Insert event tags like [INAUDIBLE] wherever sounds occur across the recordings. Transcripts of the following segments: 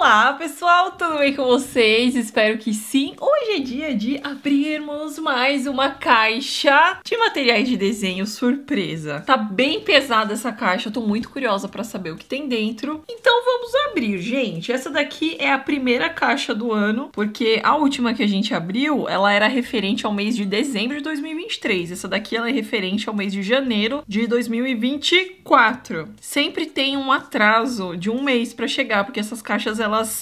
Olá pessoal, tudo bem com vocês? Espero que sim. Hoje é dia de abrirmos mais uma caixa de materiais de desenho surpresa. Tá bem pesada essa caixa, eu tô muito curiosa para saber o que tem dentro. Então vamos abrir, gente. Essa daqui é a primeira caixa do ano, porque a última que a gente abriu, ela era referente ao mês de dezembro de 2023. Essa daqui ela é referente ao mês de janeiro de 2024. Sempre tem um atraso de um mês para chegar, porque essas caixas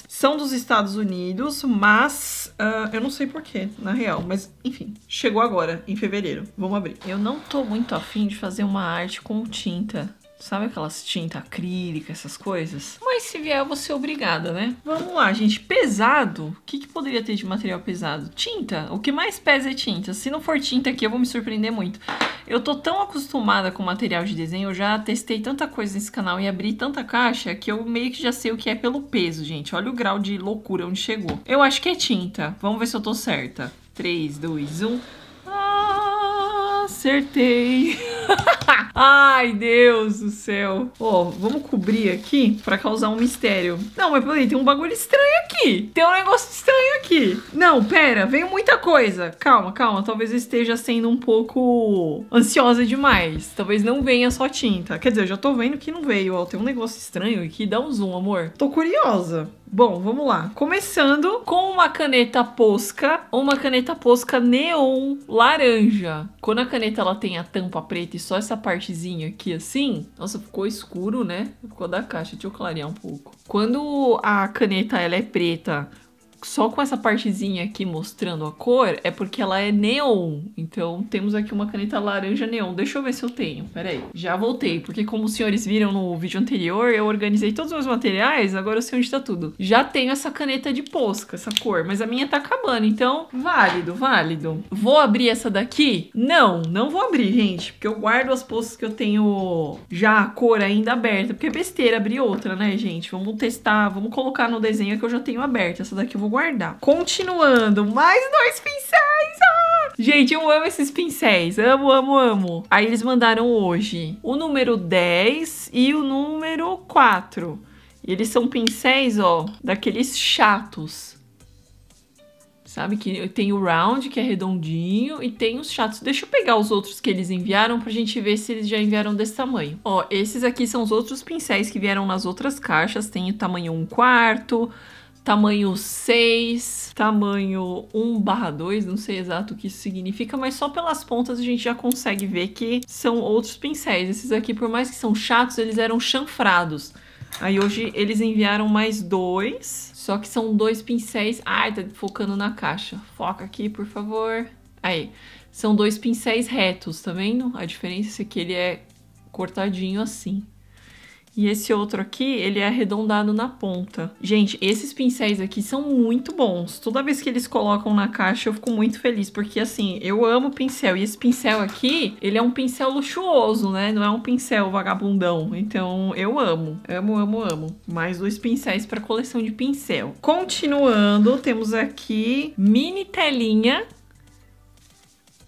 são dos Estados Unidos, mas uh, eu não sei porquê, na real. Mas enfim, chegou agora, em fevereiro. Vamos abrir. Eu não tô muito afim de fazer uma arte com tinta. Sabe aquelas tinta acrílica, essas coisas? Mas se vier, eu vou ser obrigada, né? Vamos lá, gente. Pesado. O que, que poderia ter de material pesado? Tinta. O que mais pesa é tinta. Se não for tinta aqui, eu vou me surpreender muito. Eu tô tão acostumada com material de desenho, eu já testei tanta coisa nesse canal e abri tanta caixa que eu meio que já sei o que é pelo peso, gente. Olha o grau de loucura onde chegou. Eu acho que é tinta. Vamos ver se eu tô certa. 3, 2, 1. Ah, acertei. [LAUGHS] Ai, Deus do céu. Ó, oh, vamos cobrir aqui pra causar um mistério. Não, mas peraí, tem um bagulho estranho aqui. Tem um negócio estranho aqui. Não, pera, veio muita coisa. Calma, calma. Talvez eu esteja sendo um pouco ansiosa demais. Talvez não venha só tinta. Quer dizer, eu já tô vendo que não veio. Ó, tem um negócio estranho aqui. Dá um zoom, amor. Tô curiosa. Bom, vamos lá. Começando com uma caneta Posca, uma caneta Posca neon laranja. Quando a caneta ela tem a tampa preta e só essa partezinha aqui assim, nossa, ficou escuro, né? Ficou da caixa. Deixa eu clarear um pouco. Quando a caneta ela é preta só com essa partezinha aqui mostrando a cor, é porque ela é neon. Então, temos aqui uma caneta laranja neon. Deixa eu ver se eu tenho. Pera aí. Já voltei, porque como os senhores viram no vídeo anterior, eu organizei todos os meus materiais, agora eu sei onde tá tudo. Já tenho essa caneta de posca, essa cor, mas a minha tá acabando, então, válido, válido. Vou abrir essa daqui? Não, não vou abrir, gente, porque eu guardo as poscas que eu tenho já a cor ainda aberta, porque é besteira abrir outra, né, gente? Vamos testar, vamos colocar no desenho que eu já tenho aberta. Essa daqui eu vou guardar. Continuando, mais dois pincéis! Ah! Gente, eu amo esses pincéis. Amo, amo, amo. Aí eles mandaram hoje o número 10 e o número 4. E eles são pincéis, ó, daqueles chatos. Sabe que tem o round, que é redondinho, e tem os chatos. Deixa eu pegar os outros que eles enviaram pra gente ver se eles já enviaram desse tamanho. Ó, esses aqui são os outros pincéis que vieram nas outras caixas. Tem o tamanho 1 quarto, tamanho 6, tamanho 1 barra 2, não sei exato o que isso significa, mas só pelas pontas a gente já consegue ver que são outros pincéis. Esses aqui, por mais que são chatos, eles eram chanfrados. Aí hoje eles enviaram mais dois, só que são dois pincéis. Ai, tá focando na caixa. Foca aqui, por favor. Aí, são dois pincéis retos, tá vendo? A diferença é que ele é cortadinho assim. E esse outro aqui, ele é arredondado na ponta. Gente, esses pincéis aqui são muito bons. Toda vez que eles colocam na caixa, eu fico muito feliz. Porque, assim, eu amo pincel. E esse pincel aqui, ele é um pincel luxuoso, né? Não é um pincel vagabundão. Então, eu amo. Amo, amo, amo. Mais dois pincéis para coleção de pincel. Continuando, temos aqui mini telinha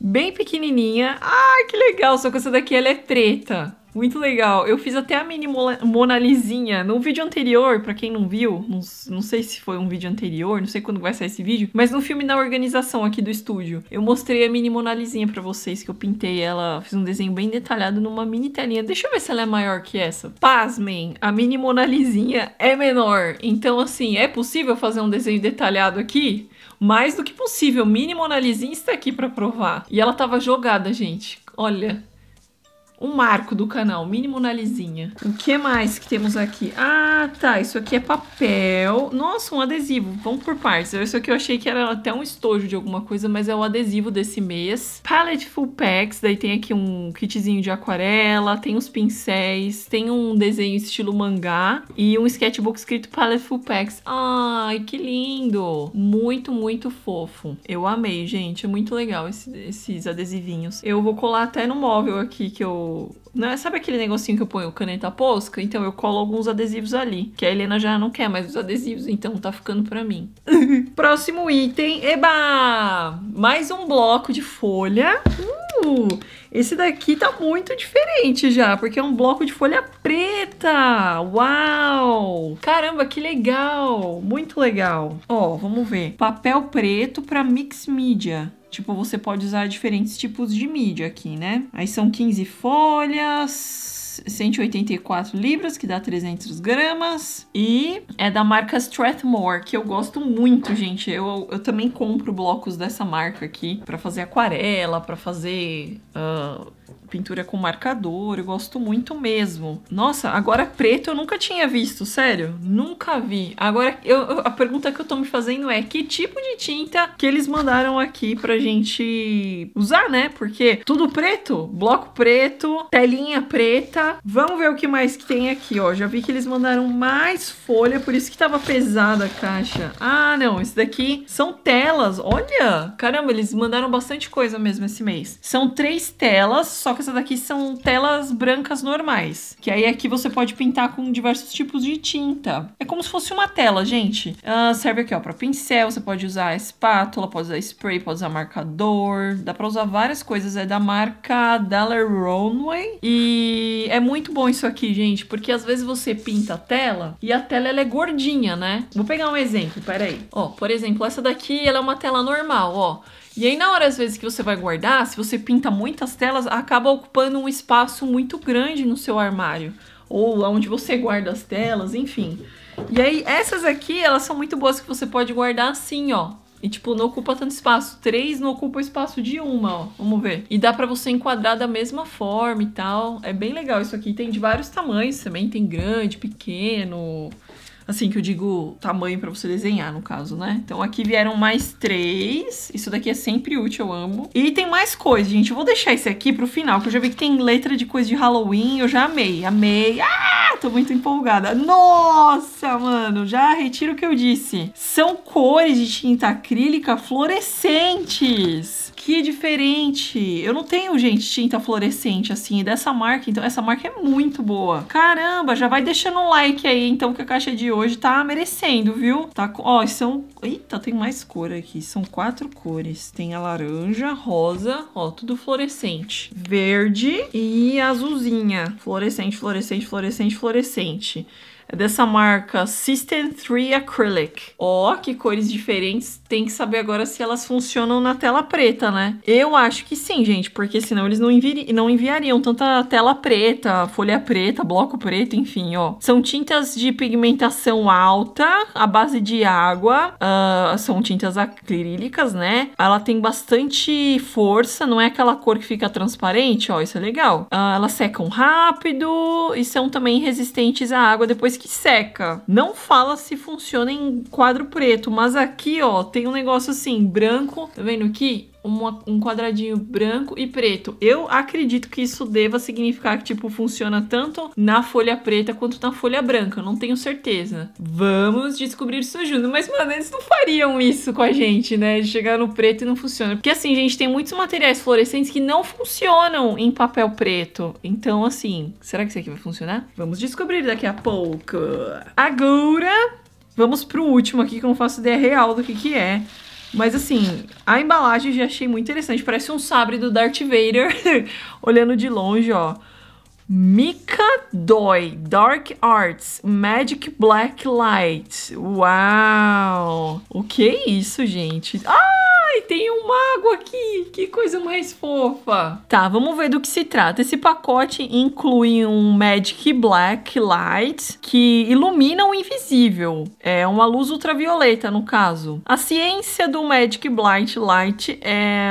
bem pequenininha. Ai, que legal! Só que essa daqui ela é preta. Muito legal. Eu fiz até a mini Mona Lisinha no vídeo anterior, para quem não viu, não, não, sei se foi um vídeo anterior, não sei quando vai sair esse vídeo, mas no filme na organização aqui do estúdio, eu mostrei a mini Mona Lisinha pra vocês, que eu pintei ela, fiz um desenho bem detalhado numa mini telinha. Deixa eu ver se ela é maior que essa. Pasmem, a mini Mona Lisinha é menor. Então, assim, é possível fazer um desenho detalhado aqui? Mais do que possível. Mini Mona Lisinha está aqui para provar. E ela tava jogada, gente. Olha, um marco do canal, mínimo na lisinha. O que mais que temos aqui? Ah, tá, isso aqui é papel. Nossa, um adesivo, vamos por partes. Isso aqui eu achei que era até um estojo de alguma coisa, mas é o adesivo desse mês. Palette Full Packs, daí tem aqui um kitzinho de aquarela, tem os pincéis, tem um desenho estilo mangá e um sketchbook escrito Palette Full Packs. Ai, que lindo! Muito, muito fofo. Eu amei, gente, é muito legal esse, esses adesivinhos. Eu vou colar até no móvel aqui que eu né? Sabe aquele negocinho que eu ponho caneta posca? Então eu colo alguns adesivos ali. Que a Helena já não quer mais os adesivos, então tá ficando pra mim. [LAUGHS] Próximo item. Eba! Mais um bloco de folha. Uh! Esse daqui tá muito diferente já, porque é um bloco de folha preta. Uau! Caramba, que legal! Muito legal. Ó, vamos ver. Papel preto para mix media. Tipo, você pode usar diferentes tipos de mídia aqui, né? Aí são 15 folhas, 184 libras, que dá 300 gramas. E é da marca Strathmore, que eu gosto muito, gente. Eu, eu também compro blocos dessa marca aqui para fazer aquarela, para fazer uh, pintura com marcador, eu gosto muito mesmo. Nossa, agora preto eu nunca tinha visto, sério, nunca vi. Agora, eu, a pergunta que eu tô me fazendo é que tipo de tinta que eles mandaram aqui pra gente usar, né? Porque tudo preto, bloco preto, telinha preta. Vamos ver o que mais que tem aqui, ó. Já vi que eles mandaram mais folha, por isso que tava pesada a caixa. Ah, não, esse daqui são telas. Olha, caramba, eles mandaram bastante coisa mesmo esse mês. São três telas, só que essas daqui são telas brancas normais. Que aí aqui você pode pintar com diversos tipos de tinta. É como se fosse uma tela, gente. Uh, serve aqui, ó, pra pincel. Você pode usar espátula, pode usar spray, pode usar marcador. Dá pra usar várias coisas. É da marca Dollar Runway. E é muito bom isso aqui, gente. Porque às vezes você pinta a tela e a tela ela é gordinha, né? Vou pegar um exemplo, peraí. Ó, por exemplo, essa daqui ela é uma tela normal, ó. E aí, na hora, às vezes, que você vai guardar, se você pinta muitas telas, acaba ocupando um espaço muito grande no seu armário. Ou onde você guarda as telas, enfim. E aí, essas aqui, elas são muito boas que você pode guardar assim, ó. E, tipo, não ocupa tanto espaço. Três não ocupa o espaço de uma, ó. Vamos ver. E dá pra você enquadrar da mesma forma e tal. É bem legal isso aqui. Tem de vários tamanhos também. Tem grande, pequeno Assim, que eu digo tamanho para você desenhar, no caso, né? Então aqui vieram mais três. Isso daqui é sempre útil, eu amo. E tem mais coisa, gente. Eu vou deixar esse aqui pro final, que eu já vi que tem letra de coisa de Halloween. Eu já amei, amei. Ah, tô muito empolgada. Nossa, mano, já retiro o que eu disse. São cores de tinta acrílica fluorescentes que diferente. Eu não tenho, gente, tinta fluorescente assim, dessa marca. Então, essa marca é muito boa. Caramba, já vai deixando um like aí, então, que a caixa de hoje tá merecendo, viu? Tá, ó, são... Eita, tem mais cor aqui. São quatro cores. Tem a laranja, rosa, ó, tudo fluorescente. Verde e azulzinha. Fluorescente, fluorescente, fluorescente, fluorescente. É dessa marca System 3 Acrylic. Ó, oh, que cores diferentes. Tem que saber agora se elas funcionam na tela preta, né? Eu acho que sim, gente, porque senão eles não, envi não enviariam tanta tela preta, folha preta, bloco preto, enfim, ó. São tintas de pigmentação alta, à base de água. Uh, são tintas acrílicas, né? Ela tem bastante força, não é aquela cor que fica transparente, ó, isso é legal. Uh, elas secam rápido e são também resistentes à água depois que seca. Não fala se funciona em quadro preto, mas aqui, ó, tem um negócio assim, branco, tá vendo aqui? Uma, um quadradinho branco e preto. Eu acredito que isso deva significar que, tipo, funciona tanto na folha preta quanto na folha branca. Eu não tenho certeza. Vamos descobrir isso junto. Mas, mano, eles não fariam isso com a gente, né? De chegar no preto e não funciona. Porque, assim, gente, tem muitos materiais fluorescentes que não funcionam em papel preto. Então, assim, será que isso aqui vai funcionar? Vamos descobrir daqui a pouco. Agora, vamos pro último aqui que eu não faço ideia real do que que é. Mas assim, a embalagem já achei muito interessante. Parece um sabre do Darth Vader, [LAUGHS] olhando de longe, ó. Mika Doi Dark Arts Magic Black Light. Uau! O que é isso, gente? Ah! Ai, tem um mago aqui! Que coisa mais fofa! Tá, vamos ver do que se trata. Esse pacote inclui um Magic Black Light que ilumina o invisível. É uma luz ultravioleta, no caso. A ciência do Magic Black Light é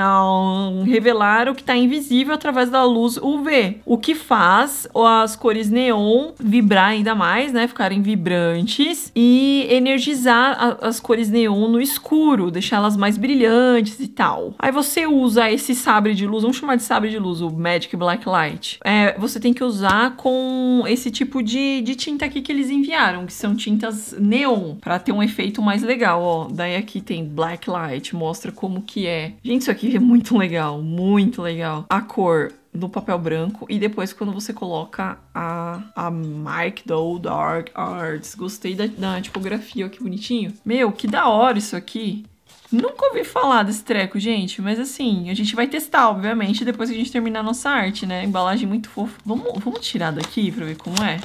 revelar o que está invisível através da luz UV, o que faz as cores neon vibrar ainda mais, né? Ficarem vibrantes e energizar as cores neon no escuro, deixá-las mais brilhantes e tal. Aí você usa esse sabre de luz, vamos chamar de sabre de luz, o Magic Black Light. É, você tem que usar com esse tipo de, de tinta aqui que eles enviaram, que são tintas neon, para ter um efeito mais legal, ó. Daí aqui tem Black Light, mostra como que é. Gente, isso aqui é muito legal, muito legal. A cor no papel branco e depois quando você coloca a, a Mike Doe Dark Arts. Gostei da, da tipografia, ó, que bonitinho. Meu, que da hora isso aqui. Nunca ouvi falar desse treco, gente, mas assim, a gente vai testar, obviamente, depois que a gente terminar a nossa arte, né? Embalagem muito fofa. Vamos, vamos tirar daqui pra ver como é?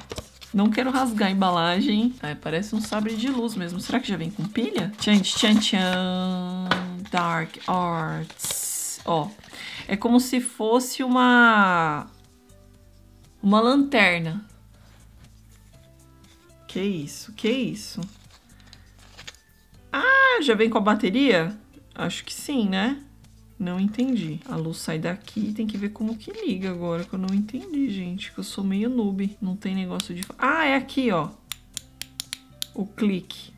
Não quero rasgar a embalagem. É, parece um sabre de luz mesmo. Será que já vem com pilha? Tchan, tchan, tchan. Dark Arts. Ó, é como se fosse uma... Uma lanterna. Que isso, que isso? Ah, já vem com a bateria? Acho que sim, né? Não entendi. A luz sai daqui tem que ver como que liga agora, que eu não entendi, gente. Que eu sou meio noob. Não tem negócio de... Ah, é aqui, ó. O clique.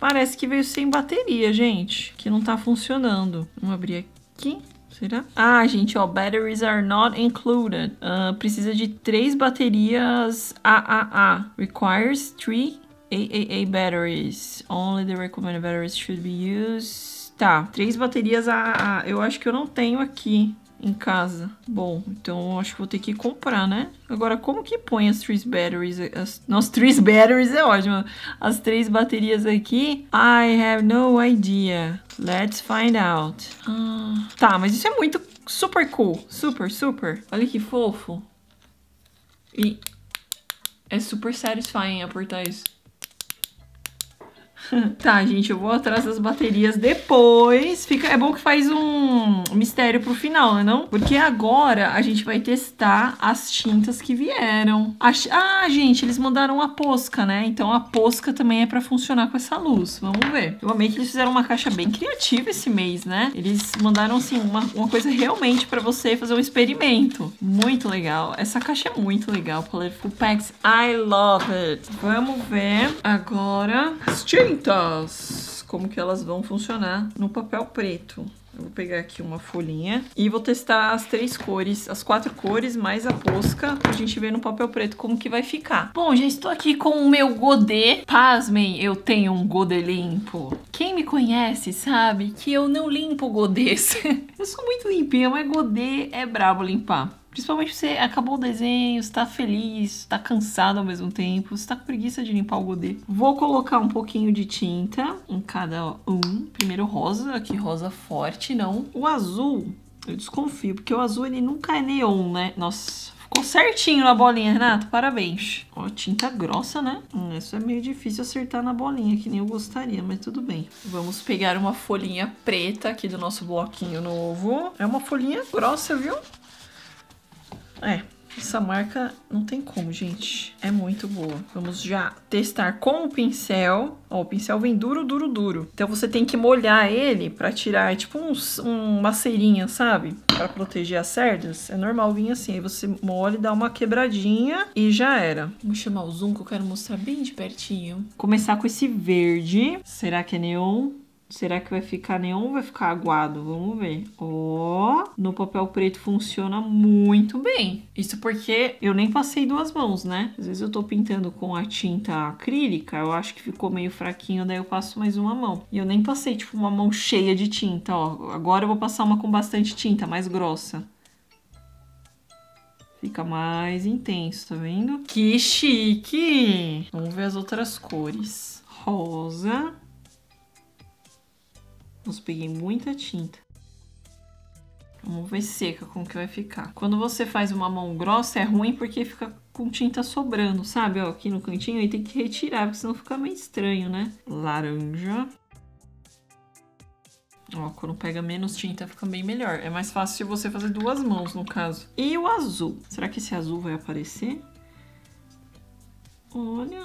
Parece que veio sem bateria, gente. Que não tá funcionando. Vamos abrir aqui. Será? Ah, gente, ó, batteries are not included. Uh, precisa de três baterias AAA. Requires three AAA batteries. Only the recommended batteries should be used. Tá, três baterias AAA. Eu acho que eu não tenho aqui em casa. Bom, então acho que vou ter que comprar, né? Agora, como que põe as três batteries? As, nossa, três batteries é ótimo. As três baterias aqui. I have no idea. Let's find out. Ah, tá, mas isso é muito super cool. Super, super. Olha que fofo. E é super satisfying apertar isso. [LAUGHS] tá, gente, eu vou atrás das baterias depois. Fica, é bom que faz um mistério pro final, né não? Porque agora a gente vai testar as tintas que vieram. Ah, gente, eles mandaram a posca, né? Então a posca também é pra funcionar com essa luz. Vamos ver. Eu amei que eles fizeram uma caixa bem criativa esse mês, né? Eles mandaram, assim, uma, uma coisa realmente pra você fazer um experimento. Muito legal. Essa caixa é muito legal. Colorful Packs. I love it. Vamos ver agora as tintas como que elas vão funcionar no papel preto. Eu vou pegar aqui uma folhinha e vou testar as três cores, as quatro cores, mais a posca, pra gente ver no papel preto como que vai ficar. Bom, já estou aqui com o meu godê. Pasmem, eu tenho um godê limpo. Quem me conhece sabe que eu não limpo godês. [LAUGHS] eu sou muito limpinha, mas godê é brabo limpar. Principalmente você acabou o desenho, está feliz, está cansado ao mesmo tempo, está com preguiça de limpar o godê. Vou colocar um pouquinho de tinta em cada um. Primeiro rosa, aqui rosa forte, não. O azul, eu desconfio, porque o azul ele nunca é neon, né? Nossa, Ficou certinho na bolinha, Renato. Parabéns. Ó, tinta grossa, né? Hum, isso é meio difícil acertar na bolinha, que nem eu gostaria, mas tudo bem. Vamos pegar uma folhinha preta aqui do nosso bloquinho novo. É uma folhinha grossa, viu? É, essa marca não tem como, gente. É muito boa. Vamos já testar com o pincel. Ó, o pincel vem duro, duro, duro. Então você tem que molhar ele pra tirar, é tipo uns, uma cerinha, sabe? Pra proteger as cerdas. É normal vir assim. Aí você molha, dá uma quebradinha e já era. Vamos chamar o zoom que eu quero mostrar bem de pertinho. Começar com esse verde. Será que é neon? Será que vai ficar neon ou vai ficar aguado? Vamos ver. Ó, oh, no papel preto funciona muito bem. Isso porque eu nem passei duas mãos, né? Às vezes eu tô pintando com a tinta acrílica, eu acho que ficou meio fraquinho, daí eu passo mais uma mão. E eu nem passei, tipo, uma mão cheia de tinta, ó. Agora eu vou passar uma com bastante tinta, mais grossa. Fica mais intenso, tá vendo? Que chique! Vamos ver as outras cores. Rosa. Nossa, peguei muita tinta. Vamos ver seca como que vai ficar. Quando você faz uma mão grossa, é ruim porque fica com tinta sobrando, sabe? Ó, aqui no cantinho aí tem que retirar, porque senão fica meio estranho, né? Laranja. Ó, quando pega menos tinta fica bem melhor. É mais fácil você fazer duas mãos, no caso. E o azul. Será que esse azul vai aparecer? Olha,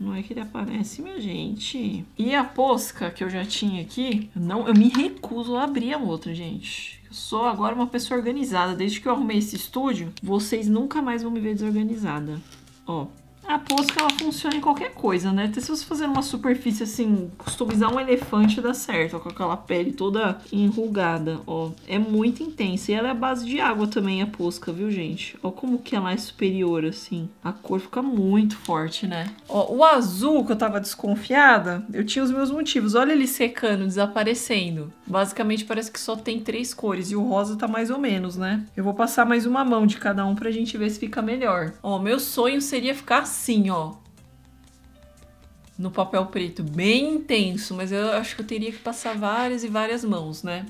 não é que ele aparece, minha gente. E a posca que eu já tinha aqui, não, eu me recuso a abrir a outra, gente. Eu sou agora uma pessoa organizada. Desde que eu arrumei esse estúdio, vocês nunca mais vão me ver desorganizada. Ó, a posca ela funciona em qualquer coisa, né? Até se você fazer uma superfície assim, customizar um elefante dá certo, ó, com aquela pele toda enrugada, ó. É muito intensa. E ela é a base de água também, a posca, viu, gente? Ó como que ela é superior, assim. A cor fica muito forte, né? Ó, o azul que eu tava desconfiada, eu tinha os meus motivos. Olha ele secando, desaparecendo. Basicamente parece que só tem três cores e o rosa tá mais ou menos, né? Eu vou passar mais uma mão de cada um pra gente ver se fica melhor. Ó, meu sonho seria ficar assim, ó. no papel preto, bem intenso, mas eu acho que eu teria que passar várias e várias mãos, né?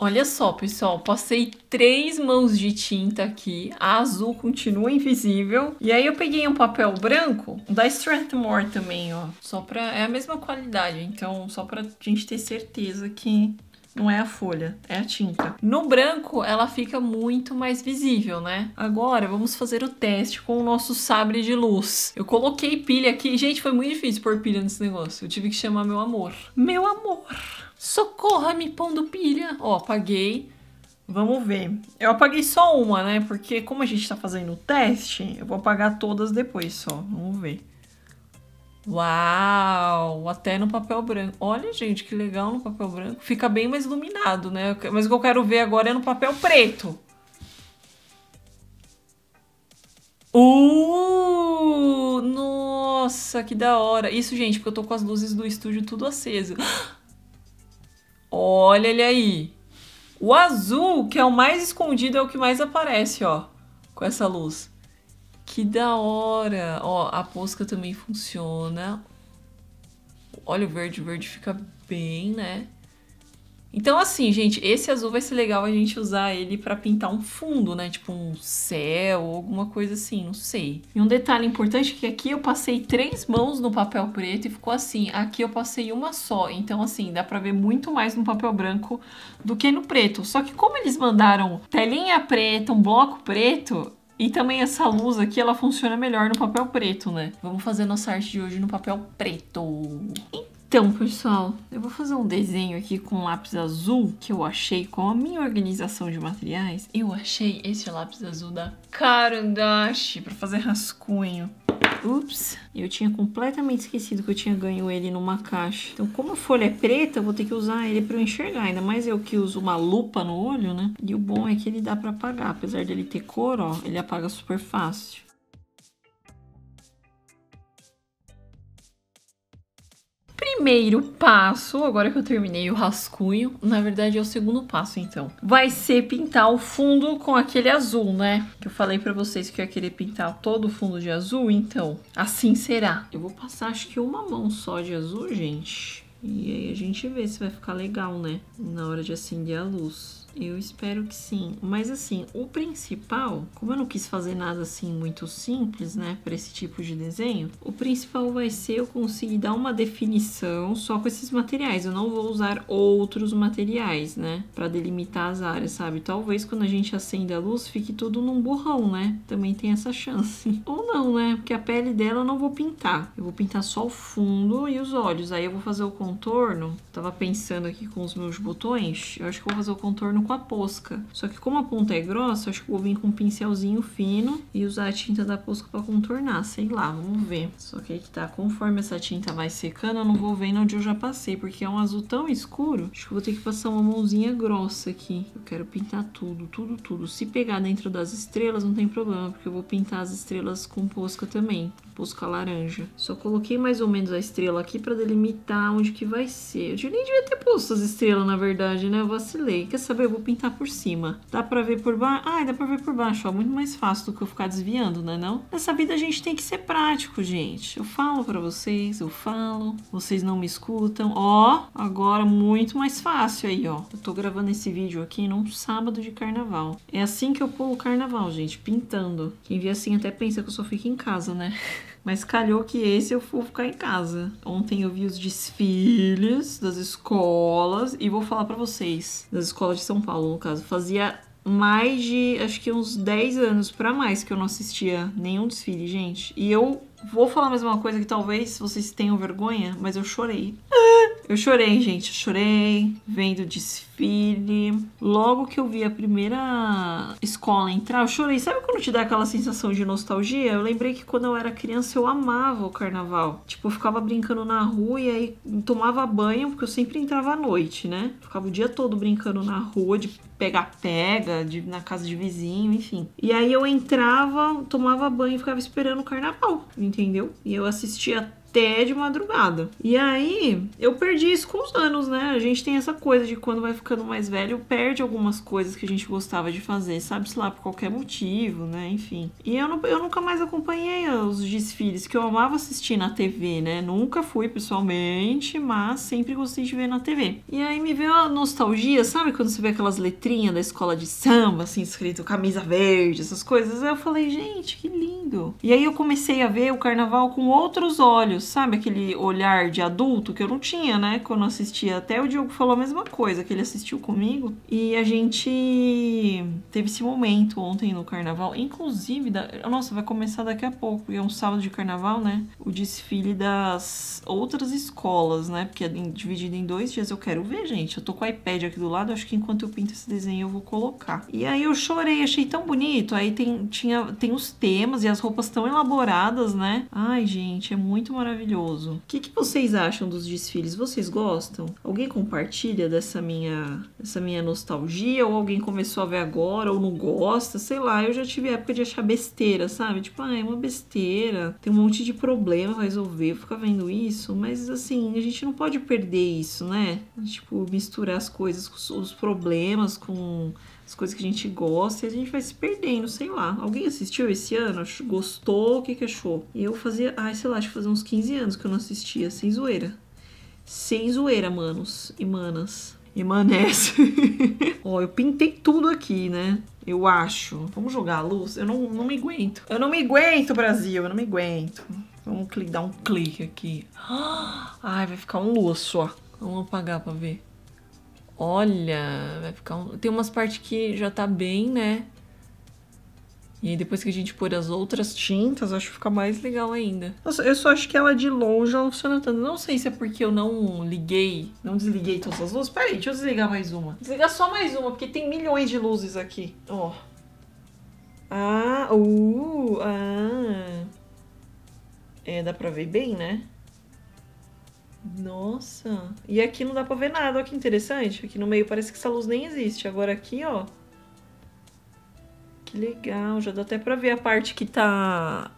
Olha só, pessoal, passei três mãos de tinta aqui, a azul continua invisível. E aí eu peguei um papel branco da Strathmore também, ó, só pra... é a mesma qualidade, então só pra gente ter certeza que não é a folha, é a tinta. No branco, ela fica muito mais visível, né? Agora, vamos fazer o teste com o nosso sabre de luz. Eu coloquei pilha aqui. Gente, foi muito difícil pôr pilha nesse negócio. Eu tive que chamar meu amor. Meu amor! Socorra-me pondo pilha. Ó, apaguei. Vamos ver. Eu apaguei só uma, né? Porque como a gente tá fazendo o teste, eu vou apagar todas depois só. Vamos ver. Uau! Até no papel branco. Olha, gente, que legal no papel branco. Fica bem mais iluminado, né? Mas o que eu quero ver agora é no papel preto. Uh! Nossa, que da hora. Isso, gente, porque eu tô com as luzes do estúdio tudo aceso. [GASPS] Olha ele aí. O azul, que é o mais escondido, é o que mais aparece, ó. Com essa luz. Que da hora. Ó, a posca também funciona. Olha o verde, o verde fica bem, né? Então, assim, gente, esse azul vai ser legal a gente usar ele para pintar um fundo, né? Tipo um céu ou alguma coisa assim, não sei. E um detalhe importante é que aqui eu passei três mãos no papel preto e ficou assim. Aqui eu passei uma só. Então, assim, dá pra ver muito mais no papel branco do que no preto. Só que como eles mandaram telinha preta, um bloco preto, e também essa luz aqui, ela funciona melhor no papel preto, né? Vamos fazer nossa arte de hoje no papel preto. Então, pessoal, eu vou fazer um desenho aqui com lápis azul que eu achei com a minha organização de materiais. Eu achei esse lápis azul da Carandache para fazer rascunho. Ups, eu tinha completamente esquecido que eu tinha ganho ele numa caixa. Então, como a folha é preta, eu vou ter que usar ele para eu enxergar. Ainda mais eu que uso uma lupa no olho, né? E o bom é que ele dá para apagar. Apesar dele ter cor, ó, ele apaga super fácil. Primeiro passo, agora que eu terminei o rascunho, na verdade é o segundo passo então, vai ser pintar o fundo com aquele azul, né? Que eu falei pra vocês que eu ia querer pintar todo o fundo de azul, então assim será. Eu vou passar acho que uma mão só de azul, gente. E aí a gente vê se vai ficar legal, né? Na hora de acender a luz. Eu espero que sim. Mas assim, o principal, como eu não quis fazer nada assim muito simples, né, para esse tipo de desenho, o principal vai ser eu conseguir dar uma definição só com esses materiais. Eu não vou usar outros materiais, né, para delimitar as áreas, sabe? Talvez quando a gente acenda a luz fique tudo num borrão, né? Também tem essa chance. [LAUGHS] Ou não, né? Porque a pele dela eu não vou pintar. Eu vou pintar só o fundo e os olhos. Aí eu vou fazer o contorno. Tava pensando aqui com os meus botões. Eu acho que vou fazer o contorno com a posca. Só que como a ponta é grossa, acho que vou vir com um pincelzinho fino e usar a tinta da posca para contornar, sei lá, vamos ver. Só que aí que tá, conforme essa tinta vai secando, eu não vou vendo onde eu já passei, porque é um azul tão escuro, acho que vou ter que passar uma mãozinha grossa aqui. Eu quero pintar tudo, tudo, tudo. Se pegar dentro das estrelas, não tem problema, porque eu vou pintar as estrelas com posca também buscar laranja. Só coloquei mais ou menos a estrela aqui para delimitar onde que vai ser. Eu nem devia ter posto as estrelas, na verdade, né? Eu vacilei. Quer saber? Eu vou pintar por cima. Dá pra ver por baixo? Ah, dá pra ver por baixo, ó. Muito mais fácil do que eu ficar desviando, né não? Nessa vida a gente tem que ser prático, gente. Eu falo para vocês, eu falo. Vocês não me escutam. Ó, agora muito mais fácil aí, ó. Eu tô gravando esse vídeo aqui num sábado de carnaval. É assim que eu pulo o carnaval, gente. Pintando. Quem vê assim até pensa que eu só fico em casa, né? [LAUGHS] Mas calhou que esse eu vou ficar em casa. Ontem eu vi os desfiles das escolas e vou falar para vocês, das escolas de São Paulo, no caso. Fazia mais de, acho que uns 10 anos para mais que eu não assistia nenhum desfile, gente. E eu vou falar mais uma coisa que talvez vocês tenham vergonha, mas eu chorei. Eu chorei, gente, eu chorei vendo desfile. Logo que eu vi a primeira escola entrar, eu chorei. Sabe quando te dá aquela sensação de nostalgia? Eu lembrei que quando eu era criança eu amava o carnaval. Tipo, eu ficava brincando na rua e aí tomava banho, porque eu sempre entrava à noite, né? Ficava o dia todo brincando na rua, de pega-pega, na casa de vizinho, enfim. E aí eu entrava, tomava banho e ficava esperando o carnaval, entendeu? E eu assistia até de madrugada. E aí, eu perdi isso com os anos, né? A gente tem essa coisa de quando vai ficando mais velho, perde algumas coisas que a gente gostava de fazer, sabe-se lá por qualquer motivo, né? Enfim. E eu, não, eu nunca mais acompanhei os desfiles que eu amava assistir na TV, né? Nunca fui pessoalmente, mas sempre gostei de ver na TV. E aí me veio a nostalgia, sabe quando você vê aquelas letrinhas da escola de samba, assim, escrito camisa verde, essas coisas? Aí eu falei, gente, que lindo. E aí eu comecei a ver o carnaval com outros olhos, sabe? Aquele olhar de adulto que eu não tinha, né? Quando assistia. Até o Diogo falou a mesma coisa, que ele assistiu comigo. E a gente teve esse momento ontem no carnaval. Inclusive, da... nossa, vai começar daqui a pouco, porque é um sábado de carnaval, né? O desfile das outras escolas, né? Porque é dividido em dois dias. Eu quero ver, gente. Eu tô com o iPad aqui do lado, acho que enquanto eu pinto esse desenho eu vou colocar. E aí eu chorei, achei tão bonito. Aí tem, tinha, tem os temas e as roupas tão elaboradas, né? Ai, gente, é muito maravilhoso. O que, que vocês acham dos desfiles? Vocês gostam? Alguém compartilha dessa minha, dessa minha nostalgia? Ou alguém começou a ver agora ou não gosta? Sei lá, eu já tive época de achar besteira, sabe? Tipo, ah, é uma besteira. Tem um monte de problema pra resolver. Ficar vendo isso. Mas assim, a gente não pode perder isso, né? Tipo, misturar as coisas, os problemas com as coisas que a gente gosta e a gente vai se perdendo, sei lá. Alguém assistiu esse ano? Gostou? O que, que achou? Eu fazia, ai, sei lá, acho que fazia uns 15 anos que eu não assistia, sem zoeira. Sem zoeira, manos e manas. E manés. [LAUGHS] Ó, eu pintei tudo aqui, né? Eu acho. Vamos jogar a luz? Eu não, não me aguento. Eu não me aguento, Brasil. Eu não me aguento. Vamos dar um clique aqui. [GASPS] Ai, vai ficar um luxo, ó. Vamos apagar pra ver. Olha, vai ficar um... Tem umas partes que já tá bem, né? E aí depois que a gente pôr as outras tintas, acho que fica mais legal ainda. Nossa, eu só acho que ela de longe ela funciona tanto. Não sei se é porque eu não liguei, não desliguei todas as luzes. Peraí, deixa eu desligar mais uma. Desligar só mais uma, porque tem milhões de luzes aqui. Ó. Ah, uh, ah. É, dá pra ver bem, né? Nossa. E aqui não dá pra ver nada, olha que interessante. Aqui no meio parece que essa luz nem existe. Agora aqui, ó. Que legal, já dá até pra ver a parte que tá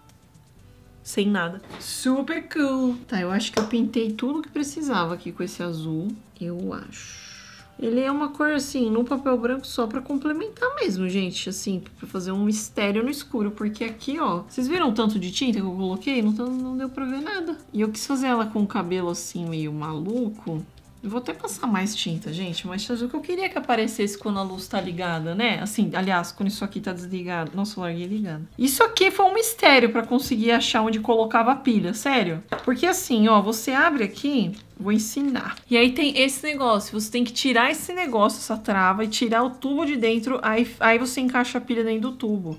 sem nada. Super cool. Tá, eu acho que eu pintei tudo que precisava aqui com esse azul. Eu acho. Ele é uma cor assim, no papel branco só para complementar mesmo, gente, assim, para fazer um mistério no escuro, porque aqui, ó, vocês viram o tanto de tinta que eu coloquei? Não, não deu para ver nada. E eu quis fazer ela com o cabelo assim meio maluco, vou até passar mais tinta, gente, mas o que eu queria que aparecesse quando a luz tá ligada, né? Assim, aliás, quando isso aqui tá desligado. Nossa, eu larguei ligado. Isso aqui foi um mistério para conseguir achar onde colocava a pilha, sério. Porque assim, ó, você abre aqui, vou ensinar. E aí tem esse negócio, você tem que tirar esse negócio, essa trava, e tirar o tubo de dentro, aí, aí você encaixa a pilha dentro do tubo.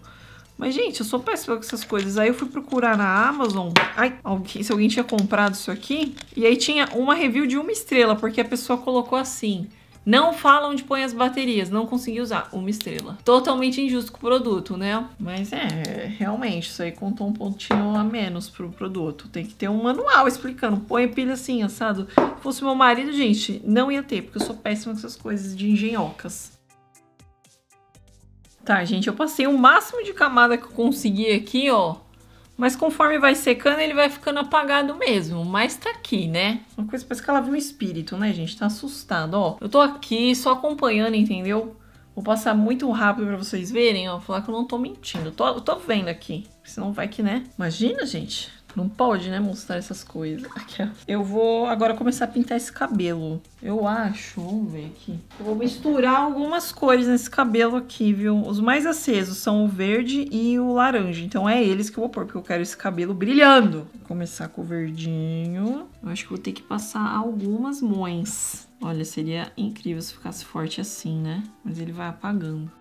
Mas, gente, eu sou péssima com essas coisas. Aí eu fui procurar na Amazon. Ai, alguém, se alguém tinha comprado isso aqui. E aí tinha uma review de uma estrela, porque a pessoa colocou assim. Não fala onde põe as baterias, não consegui usar. Uma estrela. Totalmente injusto com o produto, né? Mas é, realmente, isso aí contou um pontinho a menos pro produto. Tem que ter um manual explicando. Põe pilha assim, assado. Se fosse meu marido, gente, não ia ter, porque eu sou péssima com essas coisas de engenhocas. Tá, gente, eu passei o máximo de camada que eu consegui aqui, ó. Mas conforme vai secando, ele vai ficando apagado mesmo. Mas tá aqui, né? Uma coisa parece que ela viu um espírito, né, gente? Tá assustado, ó. Eu tô aqui só acompanhando, entendeu? Vou passar muito rápido pra vocês verem, ó. Falar que eu não tô mentindo. Eu tô, eu tô vendo aqui. Senão vai que, né? Imagina, gente. Não pode, né, mostrar essas coisas. Aqui. Eu vou agora começar a pintar esse cabelo. Eu acho, vamos ver aqui. Eu vou misturar algumas cores nesse cabelo aqui, viu? Os mais acesos são o verde e o laranja. Então é eles que eu vou pôr, porque eu quero esse cabelo brilhando. Vou começar com o verdinho. Eu acho que vou ter que passar algumas mões. Olha, seria incrível se ficasse forte assim, né? Mas ele vai apagando.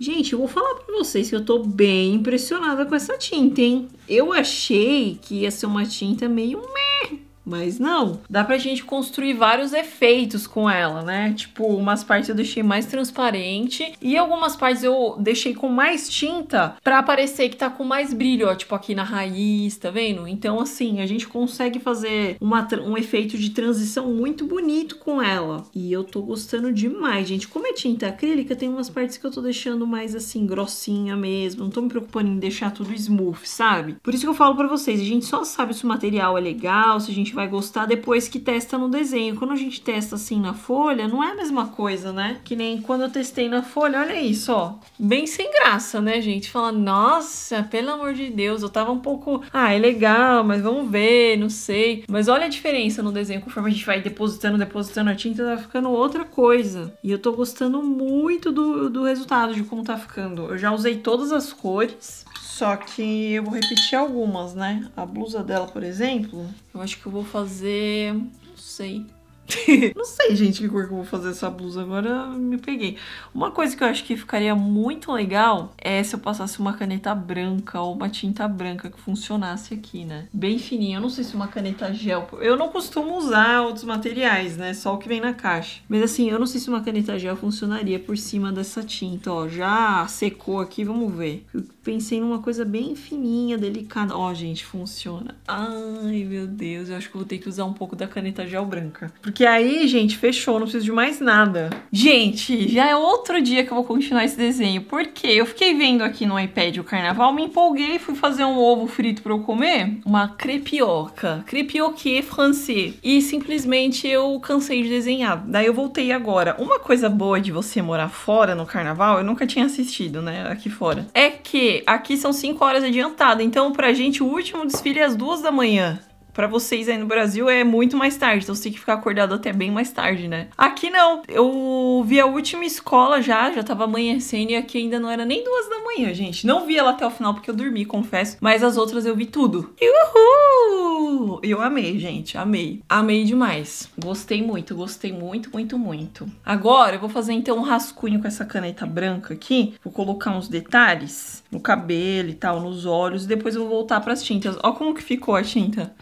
Gente, eu vou falar pra vocês que eu tô bem impressionada com essa tinta, hein? Eu achei que ia ser uma tinta meio meh, Mas não, dá pra gente construir vários efeitos com ela, né? Tipo, umas partes eu deixei mais transparente e algumas partes eu deixei com mais tinta pra parecer que tá com mais brilho, ó, tipo aqui na raiz, tá vendo? Então, assim, a gente consegue fazer uma, um efeito de transição muito bonito com ela. E eu tô gostando demais, gente. Como é tinta acrílica, tem umas partes que eu tô deixando mais assim, grossinha mesmo. Não tô me preocupando em deixar tudo smooth, sabe? Por isso que eu falo para vocês, a gente só sabe se o material é legal, se a gente vai gostar depois que testa no desenho. Quando a gente testa assim na folha, não é a mesma coisa, né? Que nem quando eu testei na folha, olha isso, ó. Bem sem graça, né, gente? Fala, nossa, pelo amor de Deus, eu tava um pouco, ah, é legal, mas vamos ver, não sei. Mas olha a diferença no desenho, conforme a gente vai depositando, depositando a tinta, tá ficando outra coisa. E eu tô gostando muito do, do resultado, de como tá ficando. Eu já usei todas as cores. Só que eu vou repetir algumas, né? A blusa dela, por exemplo, eu acho que eu vou fazer. Não sei. [LAUGHS] não sei, gente, que cor que eu vou fazer essa blusa. Agora me peguei. Uma coisa que eu acho que ficaria muito legal é se eu passasse uma caneta branca ou uma tinta branca que funcionasse aqui, né? Bem fininha. Eu não sei se uma caneta gel. Eu não costumo usar outros materiais, né? Só o que vem na caixa. Mas assim, eu não sei se uma caneta gel funcionaria por cima dessa tinta, ó. Já secou aqui, vamos ver. Eu pensei numa coisa bem fininha, delicada. Ó, gente, funciona. Ai, meu Deus. Eu acho que eu vou ter que usar um pouco da caneta gel branca. Porque porque aí, gente, fechou, não preciso de mais nada. Gente, já é outro dia que eu vou continuar esse desenho. Porque eu fiquei vendo aqui no iPad o carnaval, me empolguei, fui fazer um ovo frito para eu comer. Uma crepioca. Crepioque francês. E simplesmente eu cansei de desenhar. Daí eu voltei agora. Uma coisa boa de você morar fora no carnaval, eu nunca tinha assistido, né, aqui fora. É que aqui são 5 horas adiantada. Então, pra gente, o último desfile é às 2 da manhã para vocês aí no Brasil é muito mais tarde, então você tem que ficar acordado até bem mais tarde, né? Aqui não, eu vi a última escola já, já tava amanhecendo e aqui ainda não era nem duas da manhã, gente. Não vi ela até o final porque eu dormi, confesso, mas as outras eu vi tudo. Uhul! Eu amei, gente, amei. Amei demais. Gostei muito, gostei muito, muito, muito. Agora eu vou fazer então um rascunho com essa caneta branca aqui, vou colocar uns detalhes no cabelo e tal, nos olhos, e depois eu vou voltar para as tintas. Ó como que ficou a tinta.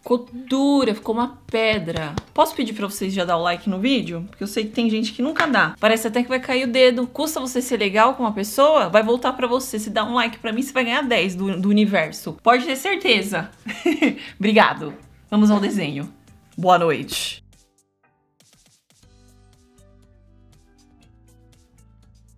Ficou dura, ficou uma pedra. Posso pedir para vocês já dar o like no vídeo? Porque eu sei que tem gente que nunca dá. Parece até que vai cair o dedo. Custa você ser legal com uma pessoa? Vai voltar para você. Se dá um like para mim, você vai ganhar 10 do, do universo. Pode ter certeza. [LAUGHS] Obrigado. Vamos ao desenho. Boa noite.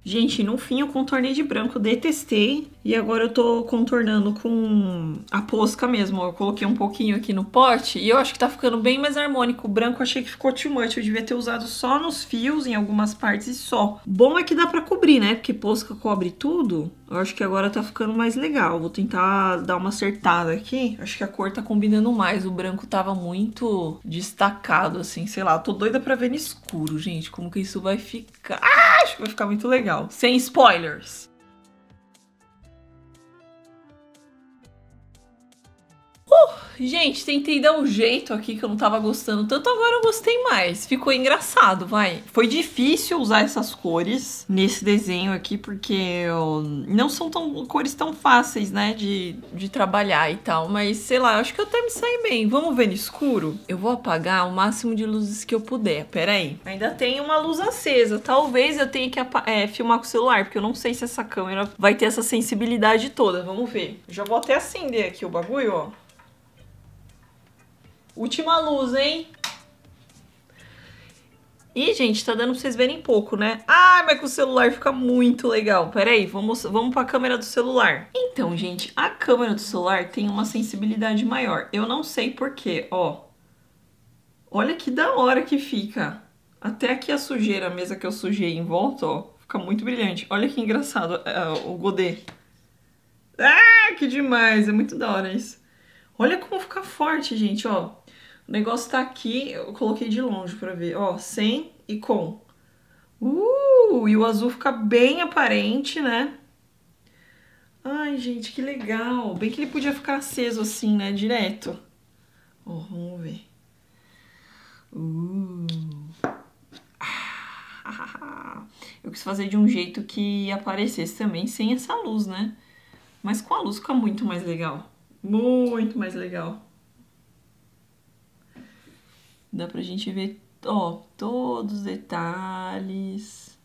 Gente, no fim eu contornei de branco, detestei. E agora eu tô contornando com a posca mesmo. Eu coloquei um pouquinho aqui no pote e eu acho que tá ficando bem mais harmônico. O branco eu achei que ficou too much. Eu devia ter usado só nos fios, em algumas partes e só. Bom é que dá pra cobrir, né? Porque posca cobre tudo. Eu acho que agora tá ficando mais legal. Vou tentar dar uma acertada aqui. Acho que a cor tá combinando mais. O branco tava muito destacado, assim. Sei lá, tô doida pra ver no escuro, gente. Como que isso vai ficar. Ah, acho que vai ficar muito legal. Sem spoilers. Uh, gente, tentei dar um jeito aqui que eu não tava gostando tanto, agora eu gostei mais. Ficou engraçado, vai. Foi difícil usar essas cores nesse desenho aqui, porque não são tão cores tão fáceis, né, de, de trabalhar e tal. Mas, sei lá, acho que eu até me saí bem. Vamos ver no escuro? Eu vou apagar o máximo de luzes que eu puder. Pera aí. Ainda tem uma luz acesa. Talvez eu tenha que é, filmar com o celular, porque eu não sei se essa câmera vai ter essa sensibilidade toda. Vamos ver. Já vou até acender aqui o bagulho, ó. Última luz, hein? Ih, gente, tá dando pra vocês verem pouco, né? Ah, mas com o celular fica muito legal. Pera aí, vamos, vamos pra câmera do celular. Então, gente, a câmera do celular tem uma sensibilidade maior. Eu não sei porquê, ó. Olha que da hora que fica. Até aqui a sujeira, a mesa que eu sujei em volta, ó. Fica muito brilhante. Olha que engraçado uh, o godê. Ah, que demais. É muito da hora isso. Olha como fica forte, gente, ó. O negócio tá aqui, eu coloquei de longe pra ver, ó, sem e com. Uh, e o azul fica bem aparente, né? Ai, gente, que legal. Bem que ele podia ficar aceso assim, né, direto. Ó, vamos ver. Uh. [LAUGHS] Eu quis fazer de um jeito que aparecesse também sem essa luz, né? Mas com a luz fica muito mais legal. Muito mais legal. Dá pra gente ver, ó, todos os detalhes.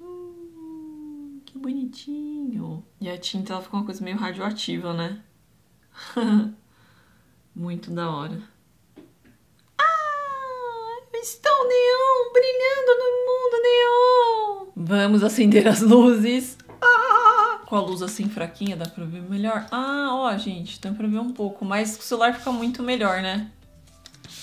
Hum, que bonitinho. E a tinta, ela fica uma coisa meio radioativa, né? [LAUGHS] Muito da hora. Ah, está o neon brilhando no mundo neon. Vamos acender as luzes. Ah, com a luz assim fraquinha dá pra ver melhor. Ah, ó, gente, dá pra ver um pouco, mas o celular fica muito melhor, né?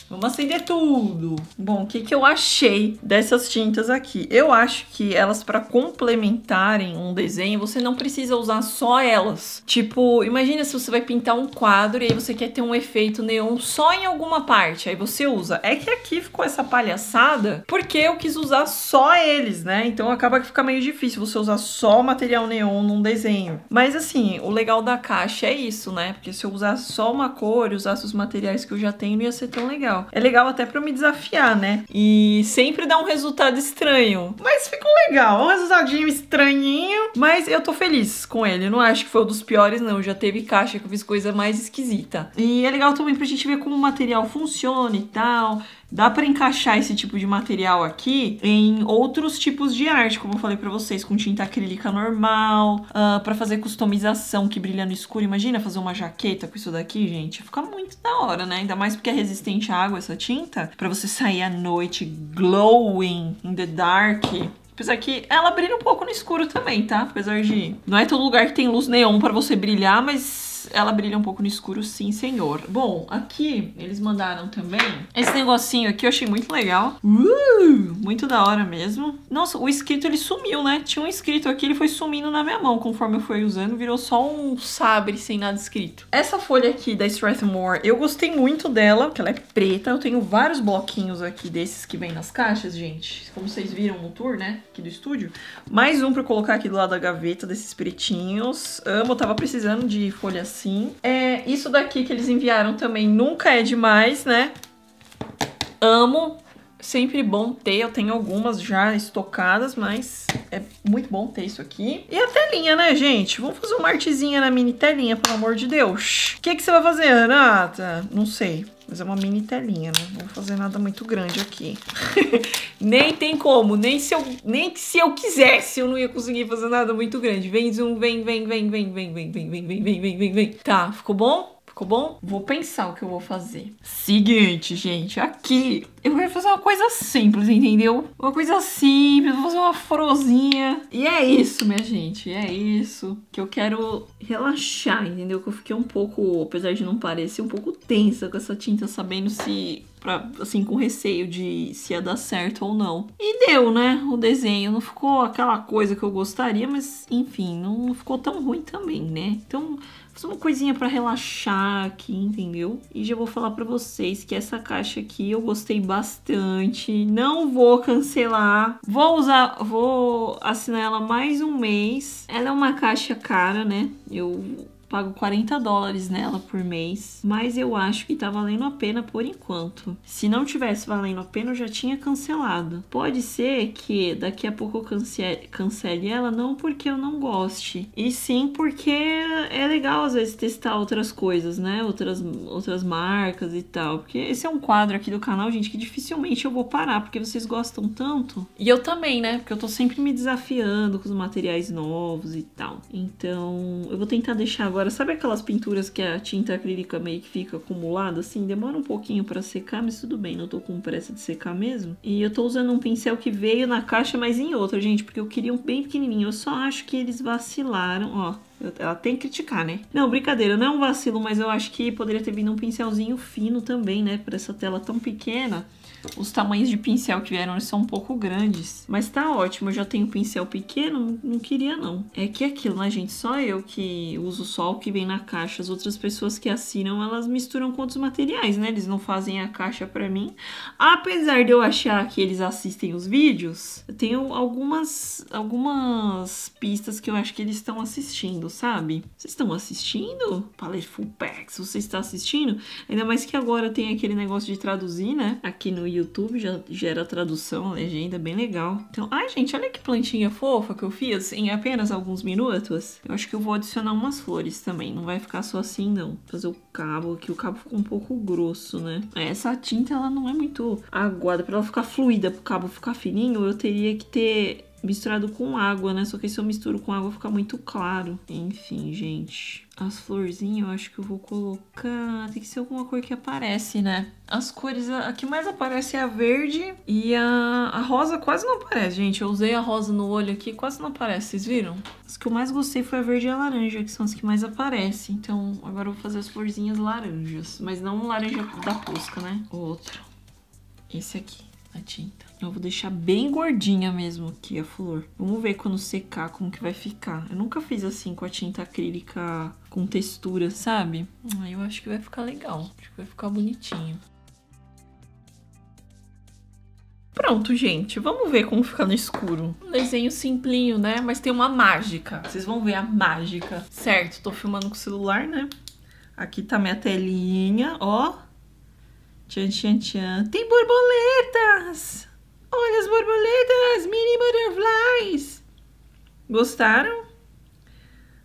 Vamos acender tudo. Bom, o que, que eu achei dessas tintas aqui? Eu acho que elas, para complementarem um desenho, você não precisa usar só elas. Tipo, imagina se você vai pintar um quadro e aí você quer ter um efeito neon só em alguma parte. Aí você usa. É que aqui ficou essa palhaçada porque eu quis usar só eles, né? Então acaba que fica meio difícil você usar só material neon num desenho. Mas assim, o legal da caixa é isso, né? Porque se eu usar só uma cor e usasse os materiais que eu já tenho, não ia ser tão legal legal. É legal até para me desafiar, né? E sempre dá um resultado estranho. Mas ficou legal. Um resultadinho estranhinho. Mas eu tô feliz com ele. Não acho que foi um dos piores, não. Já teve caixa que eu fiz coisa mais esquisita. E é legal também pra gente ver como o material funciona e tal. Dá para encaixar esse tipo de material aqui em outros tipos de arte, como eu falei para vocês, com tinta acrílica normal, uh, ah, para fazer customização que brilha no escuro. Imagina fazer uma jaqueta com isso daqui, gente. Fica muito da hora, né? Ainda mais porque é resistente à água essa tinta. para você sair à noite glowing in the dark. Apesar que ela brilha um pouco no escuro também, tá? Apesar de. Não é todo lugar que tem luz neon para você brilhar, mas ela brilha um pouco no escuro, sim, senhor. Bom, aqui eles mandaram também esse negocinho aqui, eu achei muito legal. Uh, muito da hora mesmo. Nossa, o escrito ele sumiu, né? Tinha um escrito aqui, ele foi sumindo na minha mão conforme eu fui usando, virou só um sabre sem nada escrito. Essa folha aqui da Strathmore, eu gostei muito dela, porque ela é preta. Eu tenho vários bloquinhos aqui desses que vem nas caixas, gente. Como vocês viram no tour, né? Aqui do estúdio. Mais um pra colocar aqui do lado da gaveta desses pretinhos. Amo, eu tava precisando de folhas assim. É, isso daqui que eles enviaram também nunca é demais, né? Amo. Sempre bom ter, eu tenho algumas já estocadas, mas é muito bom ter isso aqui. E a telinha, né, gente? Vamos fazer uma artezinha na mini telinha, pelo amor de Deus. O que, que você vai fazer, Renata? Não sei. Mas é uma mini telinha, né? Não vou fazer nada muito grande aqui. nem tem como, nem se, eu, nem se eu quisesse eu não ia conseguir fazer nada muito grande. Vem, zoom, vem, vem, vem, vem, vem, vem, vem, vem, vem, vem, vem, vem, vem. Tá, ficou bom? Ficou bom? Vou pensar o que eu vou fazer. Seguinte, gente, aqui eu quero fazer uma coisa simples, entendeu? Uma coisa simples, vou fazer uma frozinha. E é isso, minha gente, é isso que eu quero relaxar, entendeu? Que eu fiquei um pouco, apesar de não parecer, um pouco tensa com essa tinta, sabendo se Pra, assim, com receio de se ia dar certo ou não. E deu, né? O desenho não ficou aquela coisa que eu gostaria, mas enfim, não ficou tão ruim também, né? Então, fazer uma coisinha para relaxar aqui, entendeu? E já vou falar para vocês que essa caixa aqui eu gostei bastante. Não vou cancelar. Vou usar, vou assinar ela mais um mês. Ela é uma caixa cara, né? Eu pago 40 dólares nela por mês, mas eu acho que tá valendo a pena por enquanto. Se não tivesse valendo a pena, eu já tinha cancelado. Pode ser que daqui a pouco eu cancele, cancele ela, não porque eu não goste, e sim porque é legal às vezes testar outras coisas, né? Outras, outras marcas e tal. Porque esse é um quadro aqui do canal, gente, que dificilmente eu vou parar, porque vocês gostam tanto. E eu também, né? Porque eu tô sempre me desafiando com os materiais novos e tal. Então, eu vou tentar deixar sabe aquelas pinturas que a tinta acrílica meio que fica acumulada assim? Demora um pouquinho para secar, mas tudo bem, não tô com pressa de secar mesmo. E eu tô usando um pincel que veio na caixa, mas em outra, gente, porque eu queria um bem pequenininho. Eu só acho que eles vacilaram, ó. Ela tem que criticar, né? Não, brincadeira, não é um vacilo, mas eu acho que poderia ter vindo um pincelzinho fino também, né? Pra essa tela tão pequena. Os tamanhos de pincel que vieram são um pouco grandes. Mas tá ótimo, eu já tenho pincel pequeno, não queria não. É que é aquilo, né, gente? Só eu que uso só o que vem na caixa. As outras pessoas que assinam, elas misturam com outros materiais, né? Eles não fazem a caixa pra mim. Apesar de eu achar que eles assistem os vídeos, eu tenho algumas, algumas pistas que eu acho que eles estão assistindo, sabe? Vocês estão assistindo? Palette Full Packs, você está assistindo? Ainda mais que agora tem aquele negócio de traduzir, né? Aqui no YouTube YouTube, já gera tradução, legenda, bem legal. Então, ai gente, olha que plantinha fofa que eu fiz em apenas alguns minutos. Eu acho que eu vou adicionar umas flores também, não vai ficar só assim não. Fazer o cabo aqui, o cabo ficou um pouco grosso, né? Essa tinta, ela não é muito aguada, para ela ficar fluida, pro cabo ficar fininho, eu teria que ter misturado com água, né? Só que se eu misturo com água fica muito claro. Enfim, gente. As florzinhas eu acho que eu vou colocar... Tem que ser alguma cor que aparece, né? As cores... A que mais aparece é a verde e a, a rosa quase não aparece, gente. Eu usei a rosa no olho aqui, quase não aparece, vocês viram? As que eu mais gostei foi a verde e a laranja, que são as que mais aparecem. Então, agora eu vou fazer as florzinhas laranjas. Mas não laranja da posca, né? Outro. Esse aqui, a tinta. Eu vou deixar bem gordinha mesmo aqui a flor. Vamos ver quando secar como que vai ficar. Eu nunca fiz assim com a tinta acrílica com textura, sabe? Ah, eu acho que vai ficar legal. Acho que vai ficar bonitinho. Pronto, gente. Vamos ver como fica no escuro. Um desenho simplinho, né? Mas tem uma mágica. Vocês vão ver a mágica. Certo, tô filmando com o celular, né? Aqui tá minha telinha, ó. Tchan, tchan, tchan. Tem borboletas! Olha as borboletas, mini butterflies. Gostaram?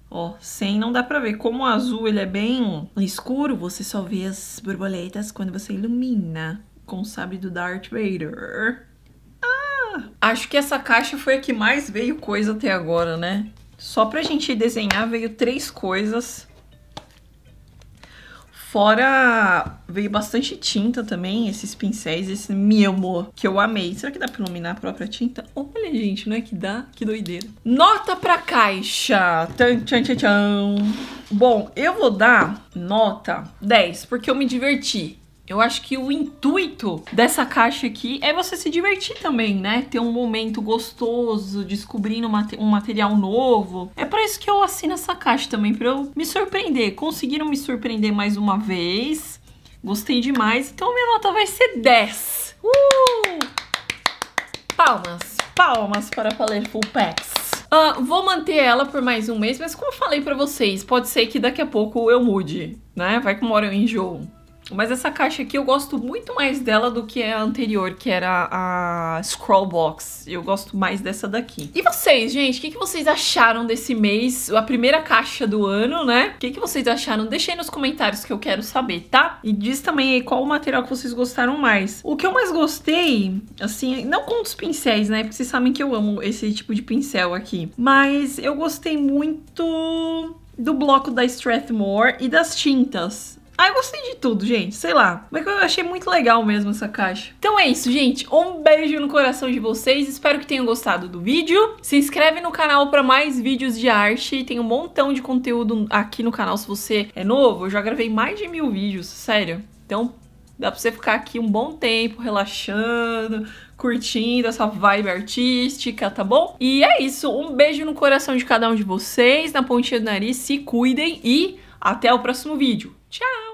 Ó, sem não dá pra ver. Como o azul ele é bem escuro, você só vê as borboletas quando você ilumina com o sabre do Darth Vader. Ah! Acho que essa caixa foi a que mais veio coisa até agora, né? Só pra gente desenhar veio três coisas. Fora, veio bastante tinta também, esses pincéis, esse Mimo, que eu amei. Será que dá pra iluminar a própria tinta? Olha, gente, não é que dá? Que doideira. Nota pra caixa. Tchan, tchan, tchan, tchan. Bom, eu vou dar nota 10, porque eu me diverti. Eu acho que o intuito dessa caixa aqui é você se divertir também, né? Ter um momento gostoso, descobrindo um material novo. É para isso que eu assino essa caixa também, para eu me surpreender. Conseguiram me surpreender mais uma vez. Gostei demais. Então minha nota vai ser 10. Uh! Palmas. Palmas para Full Packs. Uh, vou manter ela por mais um mês, mas como eu falei pra vocês, pode ser que daqui a pouco eu mude, né? Vai que uma hora eu enjoo. Mas essa caixa aqui eu gosto muito mais dela do que a anterior, que era a Scroll Box. Eu gosto mais dessa daqui. E vocês, gente? O que, que vocês acharam desse mês? A primeira caixa do ano, né? O que, que vocês acharam? Deixa aí nos comentários que eu quero saber, tá? E diz também aí qual o material que vocês gostaram mais. O que eu mais gostei, assim, não com os pincéis, né? Porque vocês sabem que eu amo esse tipo de pincel aqui. Mas eu gostei muito do bloco da Strathmore e das tintas. Ah, eu gostei de tudo, gente. Sei lá. Mas eu achei muito legal mesmo essa caixa. Então é isso, gente. Um beijo no coração de vocês. Espero que tenham gostado do vídeo. Se inscreve no canal para mais vídeos de arte. Tem um montão de conteúdo aqui no canal se você é novo. Eu já gravei mais de mil vídeos, sério. Então dá pra você ficar aqui um bom tempo relaxando, curtindo essa vibe artística, tá bom? E é isso. Um beijo no coração de cada um de vocês, na pontinha do nariz. Se cuidem e até o próximo vídeo. Tchau!